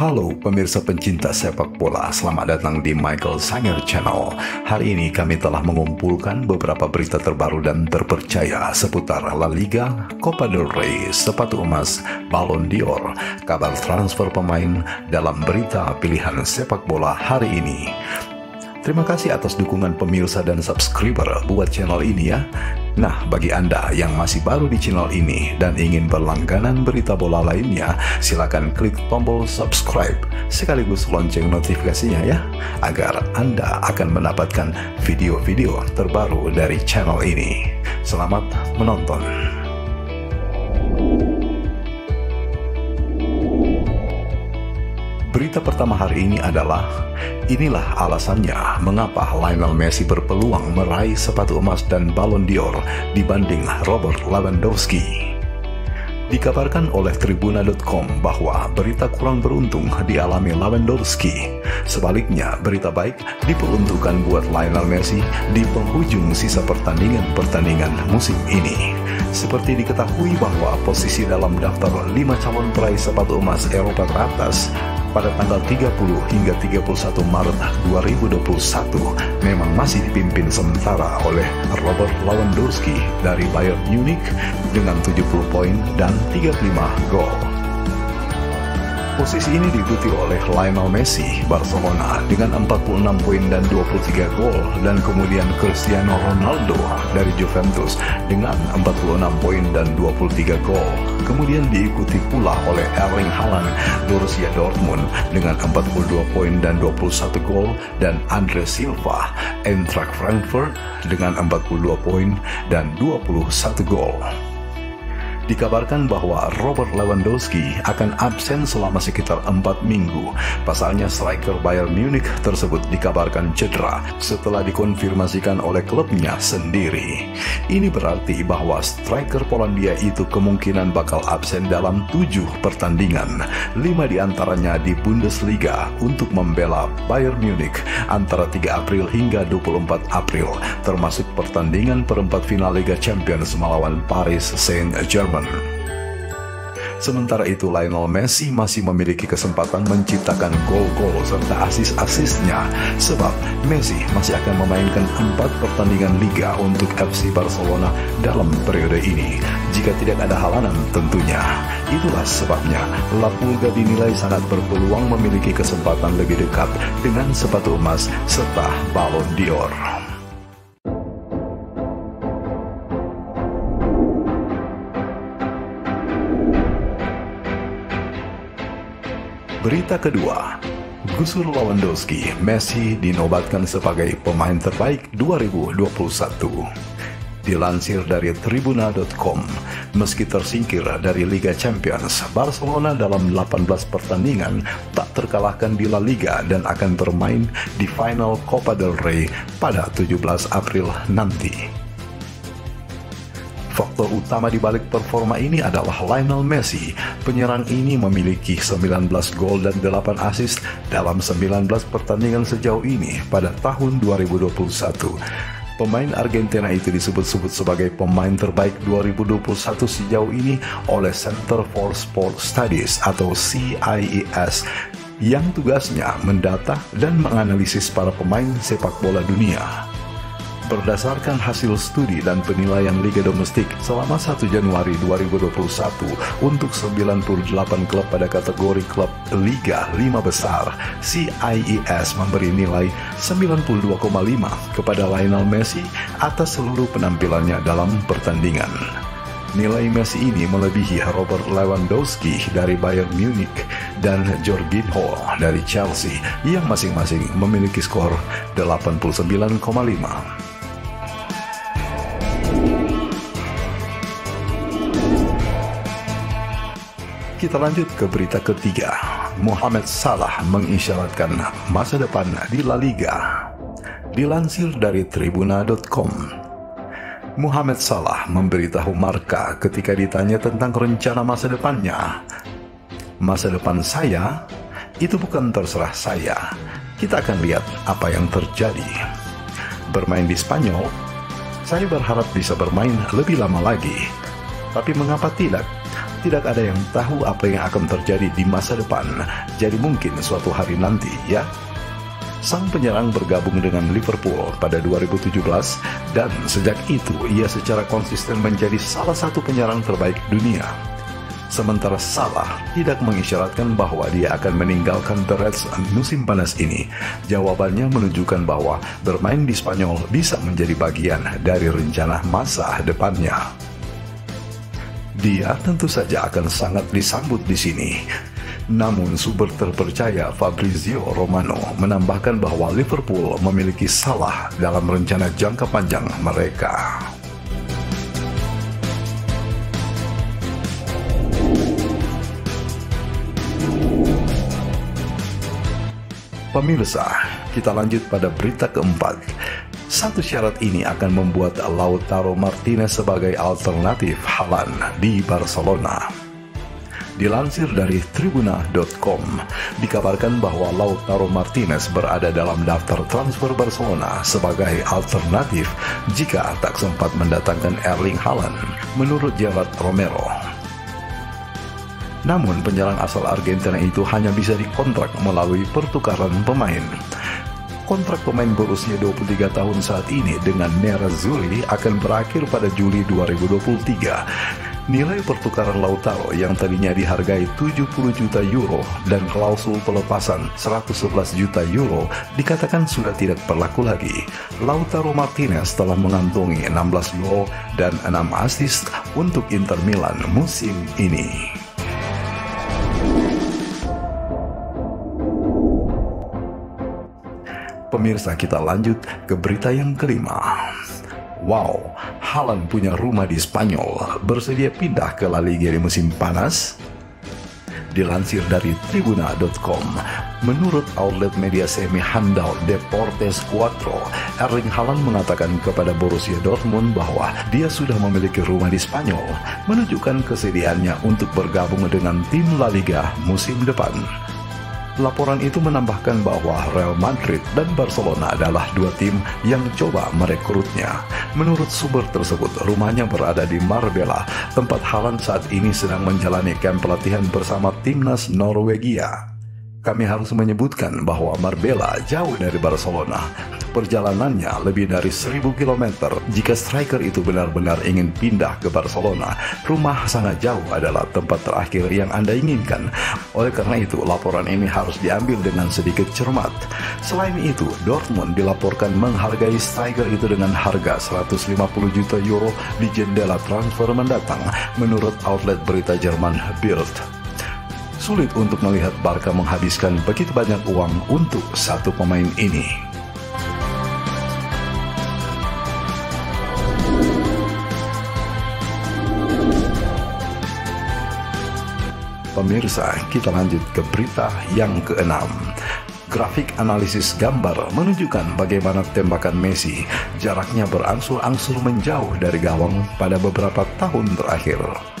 Halo pemirsa pencinta sepak bola, selamat datang di Michael Sanger Channel. Hari ini kami telah mengumpulkan beberapa berita terbaru dan terpercaya seputar La Liga, Copa del Rey, sepatu emas, Ballon d'Or, kabar transfer pemain dalam berita pilihan sepak bola hari ini. Terima kasih atas dukungan pemirsa dan subscriber buat channel ini ya. Nah, bagi Anda yang masih baru di channel ini dan ingin berlangganan berita bola lainnya, silakan klik tombol subscribe sekaligus lonceng notifikasinya ya, agar Anda akan mendapatkan video-video terbaru dari channel ini. Selamat menonton. Berita pertama hari ini adalah Inilah alasannya mengapa Lionel Messi berpeluang meraih sepatu emas dan Ballon d'Or dibanding Robert Lewandowski. Dikabarkan oleh Tribuna.com bahwa berita kurang beruntung dialami Lewandowski. Sebaliknya, berita baik diperuntukkan buat Lionel Messi di penghujung sisa pertandingan-pertandingan musim ini. Seperti diketahui bahwa posisi dalam daftar 5 calon peraih sepatu emas Eropa teratas pada tanggal 30 hingga 31 Maret 2021 memang masih dipimpin sementara oleh Robert Lewandowski dari Bayern Munich dengan 70 poin dan 35 gol. Posisi ini diikuti oleh Lionel Messi, Barcelona dengan 46 poin dan 23 gol dan kemudian Cristiano Ronaldo dari Juventus dengan 46 poin dan 23 gol. Kemudian diikuti pula oleh Erling Haaland, Borussia Dortmund dengan 42 poin dan 21 gol dan Andre Silva, Eintracht Frankfurt dengan 42 poin dan 21 gol. Dikabarkan bahwa Robert Lewandowski akan absen selama sekitar empat minggu. Pasalnya striker Bayern Munich tersebut dikabarkan cedera setelah dikonfirmasikan oleh klubnya sendiri. Ini berarti bahwa striker Polandia itu kemungkinan bakal absen dalam tujuh pertandingan, lima di antaranya di Bundesliga untuk membela Bayern Munich antara 3 April hingga 24 April, termasuk pertandingan perempat final Liga Champions melawan Paris Saint-Germain. Sementara itu Lionel Messi masih memiliki kesempatan menciptakan gol-gol serta asis-asisnya sebab Messi masih akan memainkan empat pertandingan Liga untuk FC Barcelona dalam periode ini jika tidak ada halangan tentunya. Itulah sebabnya La Pulga dinilai sangat berpeluang memiliki kesempatan lebih dekat dengan sepatu emas serta Ballon d'Or. Berita kedua, Gusur Lewandowski, Messi dinobatkan sebagai pemain terbaik 2021. Dilansir dari Tribuna.com, meski tersingkir dari Liga Champions, Barcelona dalam 18 pertandingan tak terkalahkan di La Liga dan akan bermain di final Copa del Rey pada 17 April nanti. Faktor utama di balik performa ini adalah Lionel Messi. Penyerang ini memiliki 19 gol dan 8 assist dalam 19 pertandingan sejauh ini pada tahun 2021. Pemain Argentina itu disebut-sebut sebagai pemain terbaik 2021 sejauh ini oleh Center for Sport Studies atau CIES yang tugasnya mendata dan menganalisis para pemain sepak bola dunia berdasarkan hasil studi dan penilaian Liga Domestik selama 1 Januari 2021 untuk 98 klub pada kategori klub Liga 5 besar, CIES memberi nilai 92,5 kepada Lionel Messi atas seluruh penampilannya dalam pertandingan. Nilai Messi ini melebihi Robert Lewandowski dari Bayern Munich dan Jorginho dari Chelsea yang masing-masing memiliki skor 89,5. Kita lanjut ke berita ketiga. Mohamed Salah mengisyaratkan masa depan di La Liga. Dilansir dari Tribuna.com, Muhammad Salah memberitahu Marka ketika ditanya tentang rencana masa depannya. Masa depan saya itu bukan terserah saya. Kita akan lihat apa yang terjadi. Bermain di Spanyol, saya berharap bisa bermain lebih lama lagi. Tapi mengapa tidak? Tidak ada yang tahu apa yang akan terjadi di masa depan. Jadi mungkin suatu hari nanti ya. Sang penyerang bergabung dengan Liverpool pada 2017 dan sejak itu ia secara konsisten menjadi salah satu penyerang terbaik dunia. Sementara Salah tidak mengisyaratkan bahwa dia akan meninggalkan The Reds musim panas ini. Jawabannya menunjukkan bahwa bermain di Spanyol bisa menjadi bagian dari rencana masa depannya. Dia tentu saja akan sangat disambut di sini. Namun sumber terpercaya Fabrizio Romano menambahkan bahwa Liverpool memiliki salah dalam rencana jangka panjang mereka. Pemirsa, kita lanjut pada berita keempat. Satu syarat ini akan membuat Lautaro Martinez sebagai alternatif Halan di Barcelona. Dilansir dari Tribuna.com, dikabarkan bahwa Lautaro Martinez berada dalam daftar transfer Barcelona sebagai alternatif jika tak sempat mendatangkan Erling Haaland, menurut Gerard Romero. Namun penyerang asal Argentina itu hanya bisa dikontrak melalui pertukaran pemain. Kontrak pemain berusia 23 tahun saat ini dengan Nerazzurri akan berakhir pada Juli 2023 Nilai pertukaran Lautaro yang tadinya dihargai 70 juta euro dan klausul pelepasan 111 juta euro dikatakan sudah tidak berlaku lagi. Lautaro Martinez telah mengantongi 16 gol dan 6 assist untuk Inter Milan musim ini. Pemirsa kita lanjut ke berita yang kelima. Wow, Haaland punya rumah di Spanyol, bersedia pindah ke La Liga di musim panas? Dilansir dari Tribuna.com, menurut outlet media semi handal Deportes Cuatro, Erling Haaland mengatakan kepada Borussia Dortmund bahwa dia sudah memiliki rumah di Spanyol, menunjukkan kesediaannya untuk bergabung dengan tim La Liga musim depan. Laporan itu menambahkan bahwa Real Madrid dan Barcelona adalah dua tim yang coba merekrutnya. Menurut sumber tersebut, rumahnya berada di Marbella, tempat Haaland saat ini sedang menjalani camp pelatihan bersama timnas Norwegia. Kami harus menyebutkan bahwa Marbella jauh dari Barcelona. Perjalanannya lebih dari 1000 km. Jika striker itu benar-benar ingin pindah ke Barcelona, rumah sangat jauh adalah tempat terakhir yang Anda inginkan. Oleh karena itu, laporan ini harus diambil dengan sedikit cermat. Selain itu, Dortmund dilaporkan menghargai striker itu dengan harga 150 juta euro di jendela transfer mendatang, menurut outlet berita Jerman Bild sulit untuk melihat Barca menghabiskan begitu banyak uang untuk satu pemain ini. Pemirsa, kita lanjut ke berita yang keenam. Grafik analisis gambar menunjukkan bagaimana tembakan Messi jaraknya berangsur-angsur menjauh dari gawang pada beberapa tahun terakhir.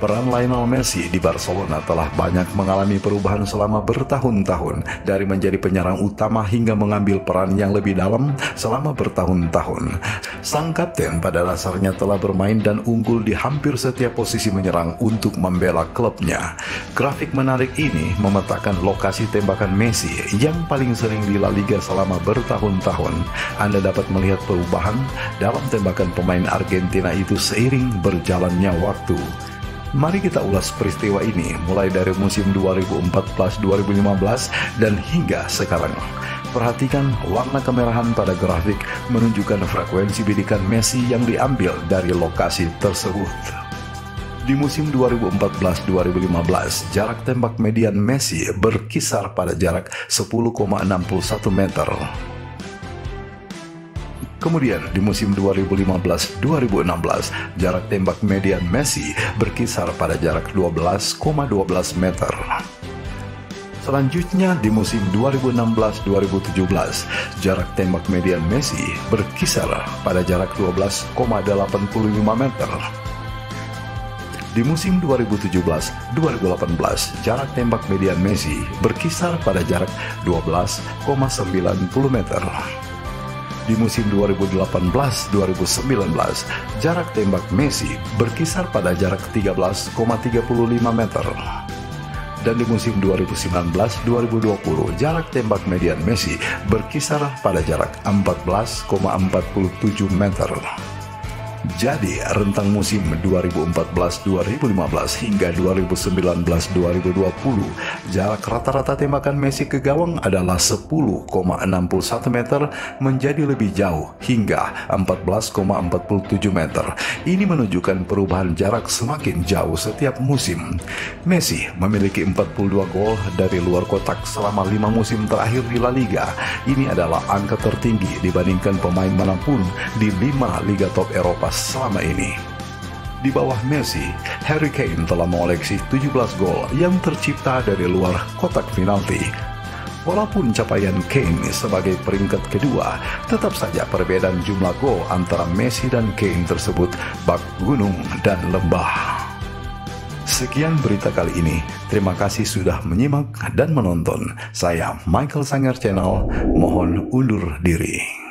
Peran Lionel Messi di Barcelona telah banyak mengalami perubahan selama bertahun-tahun dari menjadi penyerang utama hingga mengambil peran yang lebih dalam selama bertahun-tahun. Sang kapten pada dasarnya telah bermain dan unggul di hampir setiap posisi menyerang untuk membela klubnya. Grafik menarik ini memetakan lokasi tembakan Messi yang paling sering di La Liga selama bertahun-tahun. Anda dapat melihat perubahan dalam tembakan pemain Argentina itu seiring berjalannya waktu. Mari kita ulas peristiwa ini mulai dari musim 2014-2015 dan hingga sekarang. Perhatikan warna kemerahan pada grafik menunjukkan frekuensi bidikan Messi yang diambil dari lokasi tersebut. Di musim 2014-2015, jarak tembak median Messi berkisar pada jarak 10,61 meter. Kemudian di musim 2015-2016, jarak tembak median Messi berkisar pada jarak 12,12 meter. Selanjutnya di musim 2016-2017, jarak tembak median Messi berkisar pada jarak 12,85 meter. Di musim 2017-2018, jarak tembak median Messi berkisar pada jarak 12,90 meter. Di musim 2018-2019, jarak tembak Messi berkisar pada jarak 13,35 meter. Dan di musim 2019-2020, jarak tembak median Messi berkisar pada jarak 14,47 meter. Jadi, rentang musim 2014-2015 hingga 2019-2020, jarak rata-rata tembakan Messi ke gawang adalah 10,61 meter menjadi lebih jauh hingga 14,47 meter. Ini menunjukkan perubahan jarak semakin jauh setiap musim. Messi memiliki 42 gol dari luar kotak selama lima musim terakhir di La Liga. Ini adalah angka tertinggi dibandingkan pemain mana pun di lima liga top Eropa selama ini. Di bawah Messi, Harry Kane telah mengoleksi 17 gol yang tercipta dari luar kotak penalti. Walaupun capaian Kane sebagai peringkat kedua, tetap saja perbedaan jumlah gol antara Messi dan Kane tersebut bak gunung dan lembah. Sekian berita kali ini. Terima kasih sudah menyimak dan menonton. Saya Michael Sanger Channel. Mohon undur diri.